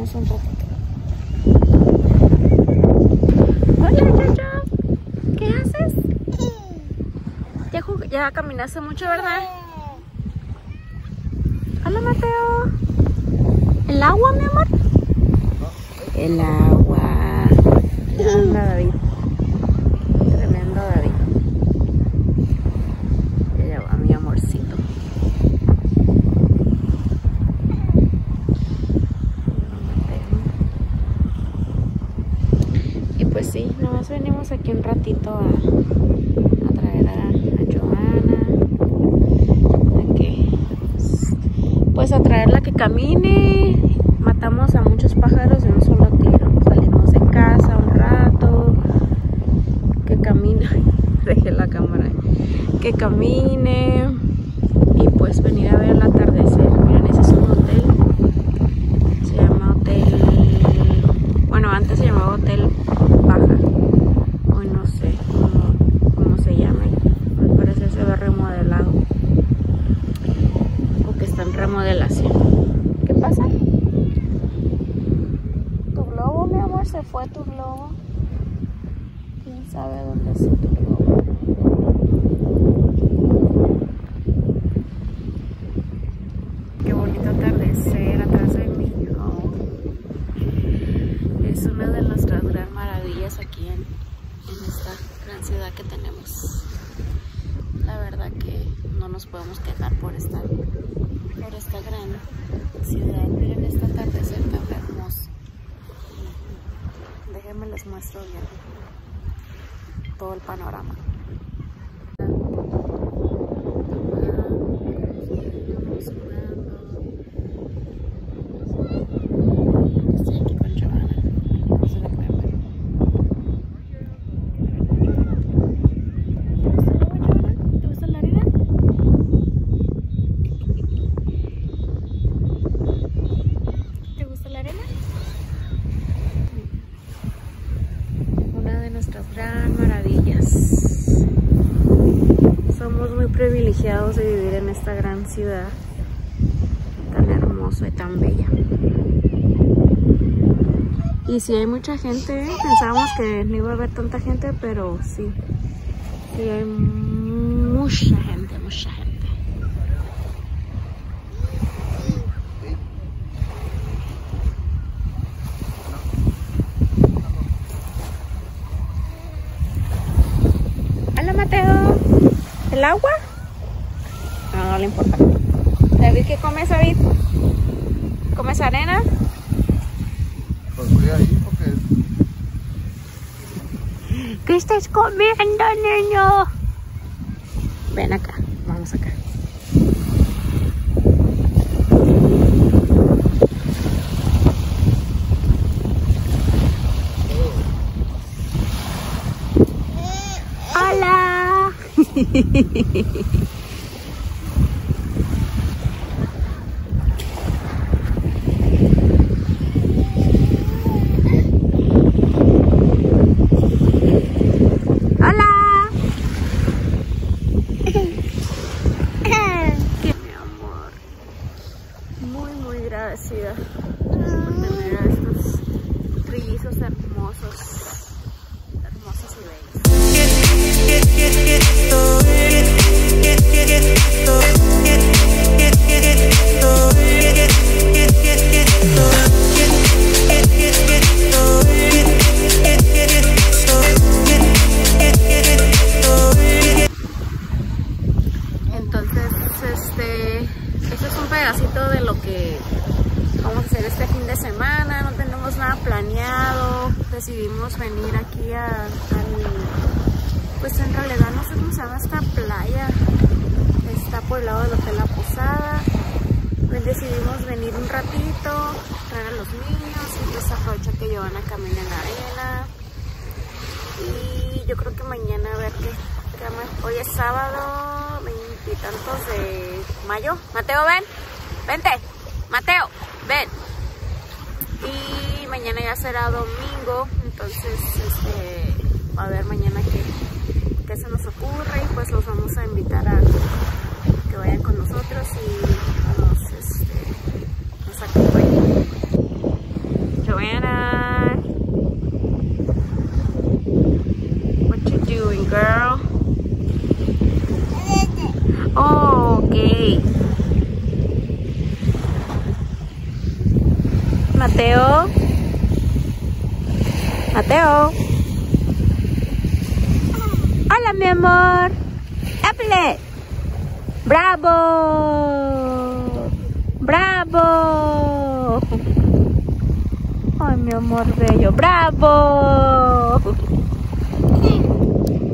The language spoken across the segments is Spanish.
Un ratito. Hola, Jojo. ¿Qué haces? Ya, caminaste mucho, ¿verdad? Hola, Mateo. ¿El agua, mi amor? El agua. Ya anda David. Tremendo David. Ya va mi amorcito. Y pues sí, nomás venimos aquí un ratito a, a traer a, a Joana. A que, pues a traerla que camine. Matamos a muchos pájaros de un solo tiro. Salimos de casa un rato. Que camine. Dejé la cámara. Que camine. Y pues venir a ver el atardecer. Miren, ese es un hotel. Se llama Hotel. Bueno, antes se llamaba Hotel Baja. Hoy no sé cómo, cómo se llama. Al parecer se ve remodelado. O que está en remodelación. ¿Qué pasa? Tu globo, mi amor, se fue tu globo. ¿Quién sabe dónde está tu globo? Qué bonito atardecer atrás de mí. Oh. Es una de nuestras gran maravillas aquí en, en esta gran ciudad que tenemos. La verdad que no nos podemos quejar por estar por esta gran ciudad. Miren este atardecer tan hermoso. Déjenme les muestro bien todo el panorama. Estoy aquí con Giovanna. No se la pueden ver. ¿Te gusta la arena? ¿Te gusta la arena? Una de nuestras gran maravillas. Somos muy de vivir en esta gran ciudad tan hermosa y tan bella. Y si hay mucha gente, pensábamos que no iba a haber tanta gente, pero sí. Sí hay mucha gente, mucha gente. Hola Mateo. ¿El agua? No, no le importa. David, ¿qué comes, David? ¿Comes arena? Pues voy ahí porque ¿Qué estás comiendo, niño? Ven acá, vamos acá. Hola. Hotel La Posada. Pues decidimos venir un ratito, traer a los niños y pues aprovechar que llevan a caminar en la arena. Y yo creo que mañana a ver qué. Hoy es sábado, veintitantos de mayo. Mateo, ven. Vente. Mateo, ven. Y mañana ya será domingo. Entonces, este, a ver mañana qué, qué se nos ocurre. Y pues los vamos a invitar a vayan con nosotros y nos, este, nos acompañen. Joanna. What you doing, girl? Oh, okay. Mateo. Mateo. Hola, mi amor. Apple. Bravo. Bravo. Ay, mi amor bello. Bravo.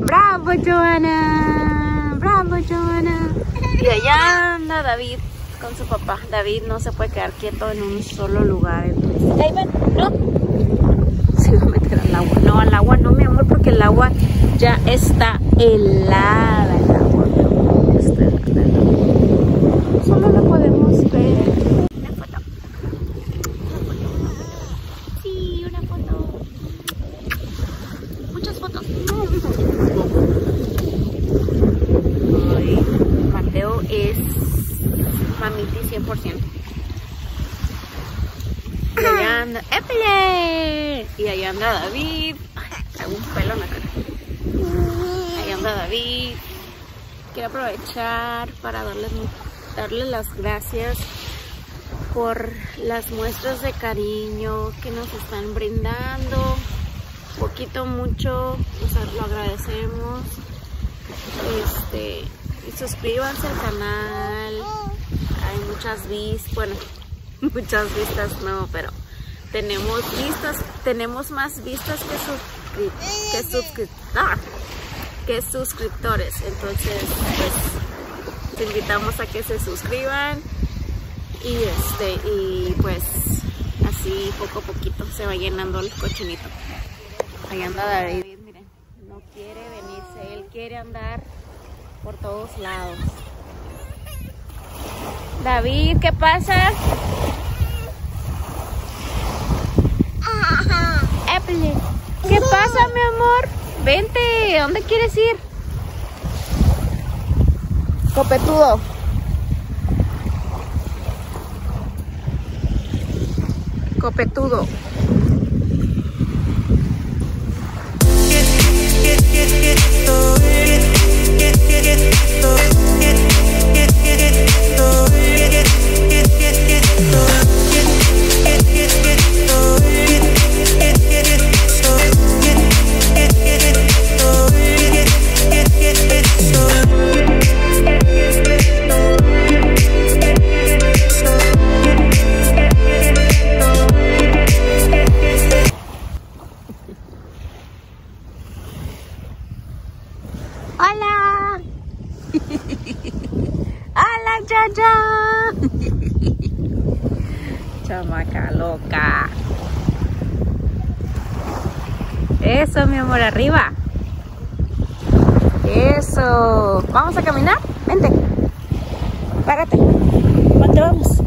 Bravo, Joana. Bravo, Joana. Y allá anda David con su papá. David no se puede quedar quieto en un solo lugar. Entonces, ven, no. Se va a meter al agua. No, al agua no, mi amor, porque el agua ya está helada. El agua, mi amor, ya está helada. Solo lo podemos ver. Una foto. Una foto. Sí, una foto. Muchas fotos. Ay, Mateo es mamiti 100%. Y allá anda. Y allá anda David. Traigo un pelo en la cara. Ahí anda David. Quiero aprovechar para darles, darles las gracias por las muestras de cariño que nos están brindando. Poquito, mucho, o sea, lo agradecemos. Este, y suscríbanse al canal. Hay muchas vistas, bueno, muchas vistas no, pero tenemos vistas, tenemos más vistas que, suscri que, suscri ah, que suscriptores. Entonces, pues, te invitamos a que se suscriban y este, y pues, así poco a poquito se va llenando el cochinito. Ahí anda David, miren, no quiere venirse, él quiere andar por todos lados. David, ¿qué pasa? Apple, ¿qué pasa, mi amor? Vente, ¿a dónde quieres ir? Copetudo. Copetudo. Eso, mi amor, arriba. Eso. ¿Vamos a caminar? Vente. Párate. ¿Dónde vamos?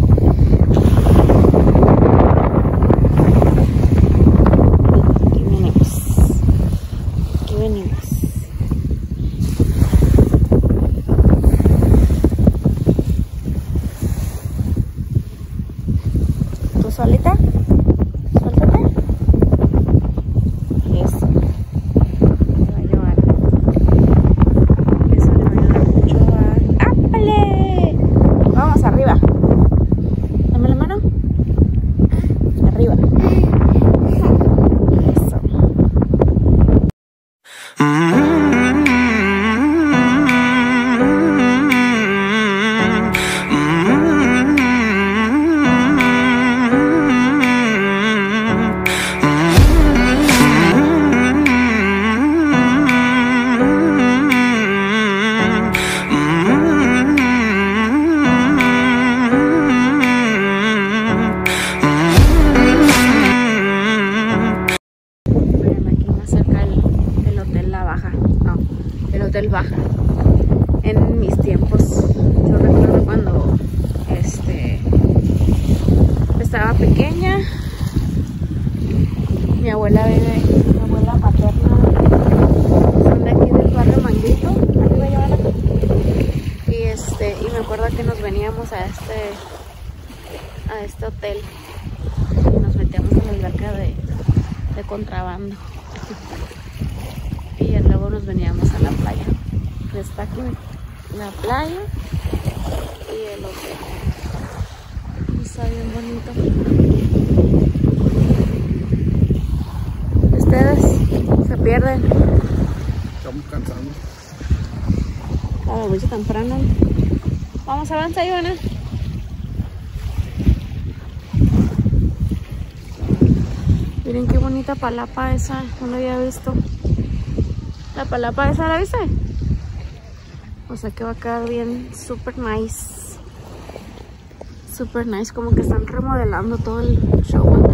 El hotel Baja. En mis tiempos, yo recuerdo cuando este estaba pequeña. Mi abuela vive, mi abuela paterna son de aquí del barrio Manguito. Y este, y me acuerdo que nos veníamos a este a este hotel nos metíamos en la alberca de contrabando. Luego nos veníamos a la playa. Está aquí la playa y el hotel. Está bien bonito. Ustedes se pierden Estamos la mucho temprano. Vamos a avanzar, Ivana. Miren qué bonita palapa esa, no la había visto. La palapa esa, ¿la viste? O sea que va a quedar bien, super nice. Super nice, como que están remodelando todo el show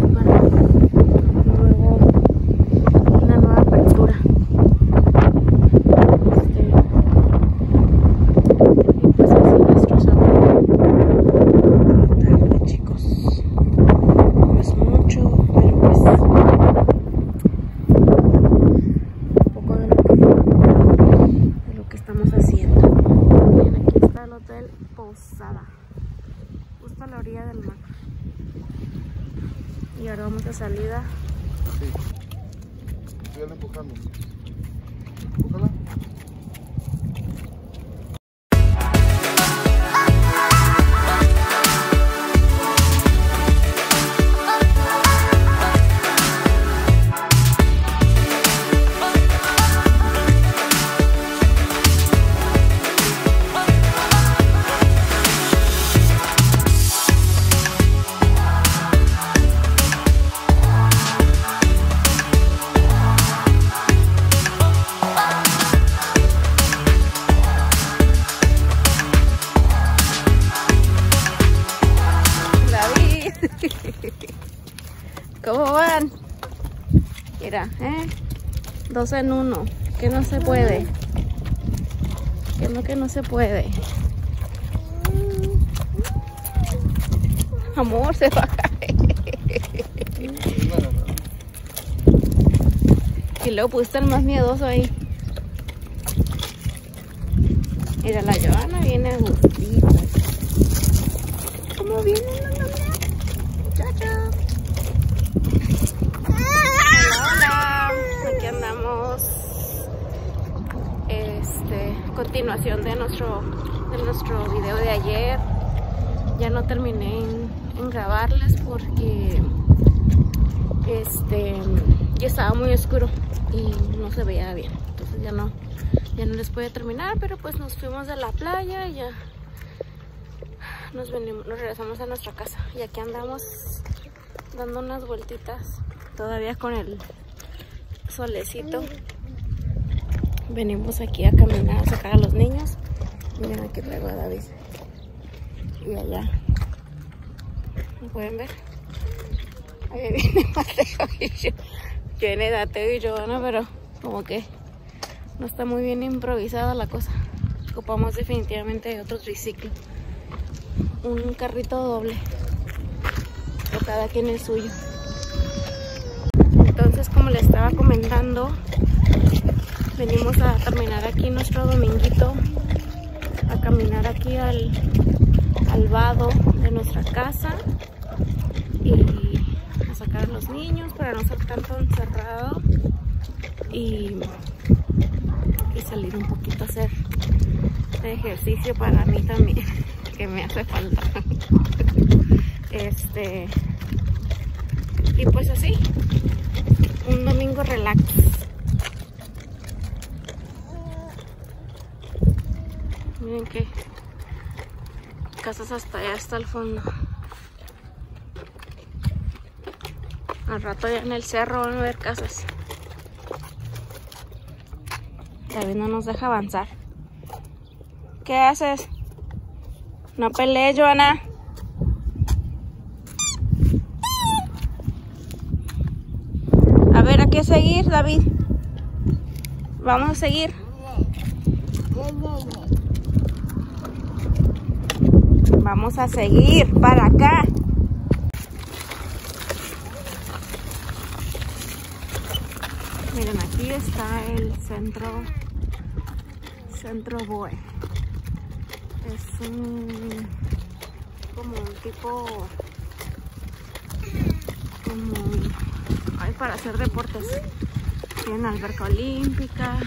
Dos en uno. Que no se puede. Que no, que no se puede. Amor, se va. Y luego pusiste el más miedoso ahí. Mira, la Joana viene a gustito. ¿Cómo viene la mamá? Chacha. Hola, hola. Aquí andamos. Este, continuación de nuestro, de nuestro video de ayer. Ya no terminé en, grabarles porque este ya estaba muy oscuro y no se veía bien. Entonces ya no, ya no les pude terminar, pero pues nos fuimos de la playa y ya nos venimos, nos regresamos a nuestra casa y aquí andamos dando unas vueltitas todavía con el solecito venimos aquí a caminar a sacar a los niños. Miren aquí traigo a David y allá. ¿me pueden ver? ahí viene Mateo y yo. Viene Mateo y Giovanna pero como que no está muy bien improvisada la cosa. Ocupamos definitivamente otro triciclo. Un carrito doble. O cada quien el suyo. Entonces como les estaba comentando venimos a terminar aquí nuestro dominguito a caminar aquí al, al vado de nuestra casa y los niños para no estar tanto encerrado y, y salir un poquito a hacer ejercicio para mí también, que me hace falta. Este, y pues así, un domingo relax. Miren que casas hasta allá hasta el fondo. Al rato ya en el cerro van a ver casas. David no nos deja avanzar. ¿Qué haces? No pelees, Joana. A ver, ¿a qué seguir, David? Vamos a seguir. Vamos a seguir para acá. Miren, aquí está el centro, centro Boe. Es un, como un tipo, como, ay, para hacer deportes. Tienen alberca olímpica.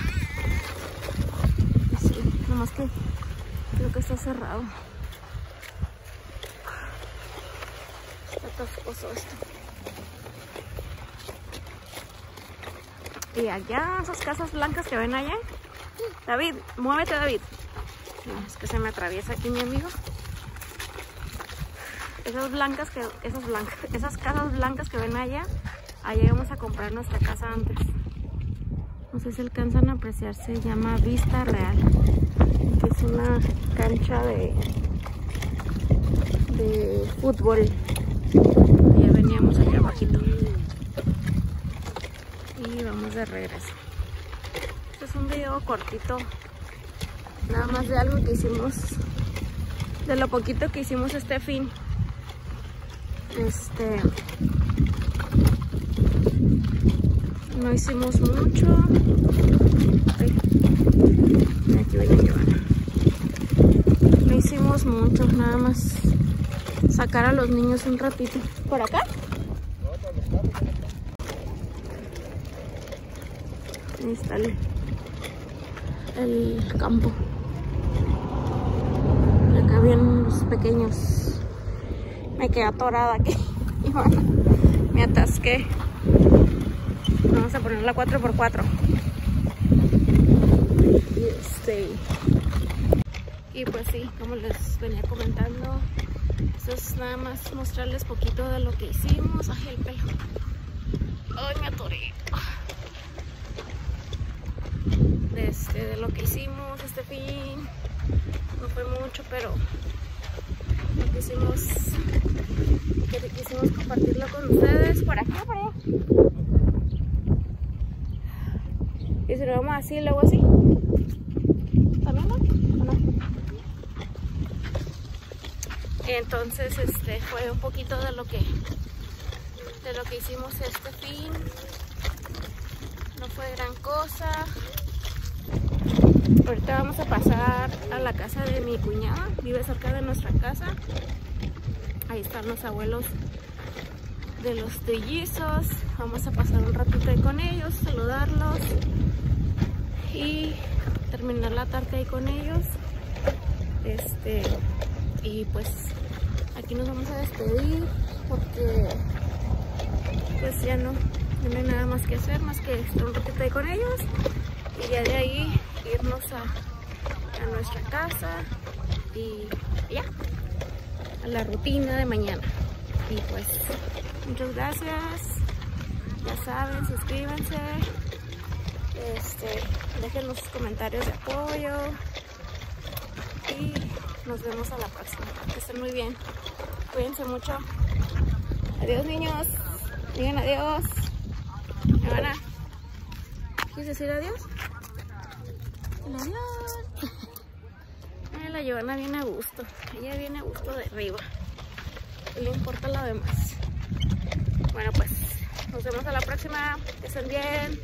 Sí, nomás que creo que está cerrado. Esto. Y allá, esas casas blancas que ven allá. David, muévete David. Es que se me atraviesa aquí mi amigo. Esas blancas que, esas blancas, esas casas blancas que ven allá, allá íbamos a comprar nuestra casa antes. No sé si alcanzan a apreciar, se llama Vista Real. Que es una cancha de, de fútbol. Veníamos allá abajito y vamos de regreso. Este es un video cortito, nada más de algo que hicimos, de lo poquito que hicimos este fin. Este, no hicimos mucho. Aquí voy a llevar. No hicimos mucho, nada más sacar a los niños un ratito. ¿Por acá? Ahí el, campo. Acá vienen los pequeños. Me quedé atorada aquí. Y bueno, me atasqué. Vamos a poner la 4x4. Y este. Y pues sí, como les venía comentando, eso es nada más mostrarles poquito de lo que hicimos. Ay, el pelo. Ay, me atoré. Este, de lo que hicimos este fin. No fue mucho, pero lo que hicimos, que quisimos compartirlo con ustedes. ¿Por o por allá? Y si lo vamos así luego así. ¿También no? ¿O no? Entonces, este fue un poquito de lo que de lo que hicimos este fin. No fue gran cosa. Ahorita vamos a pasar a la casa de mi cuñada, vive cerca de nuestra casa. Ahí están los abuelos de los trillizos. Vamos a pasar un ratito ahí con ellos, saludarlos y terminar la tarde ahí con ellos. Este, y pues aquí nos vamos a despedir porque pues ya no, no hay nada más que hacer más que estar un ratito ahí con ellos y ya de ahí irnos a, a nuestra casa y ya, a la rutina de mañana. Y pues, muchas gracias. Ya saben, suscríbanse. Este, dejen los comentarios de apoyo. Y nos vemos a la próxima. Que estén muy bien. Cuídense mucho. Adiós niños. Digan adiós. ¿Quieres decir adiós? Adiós. La Giovanna viene a gusto. Ella viene a gusto de arriba. No le importa lo demás. Bueno, pues nos vemos a la próxima. Que estén bien.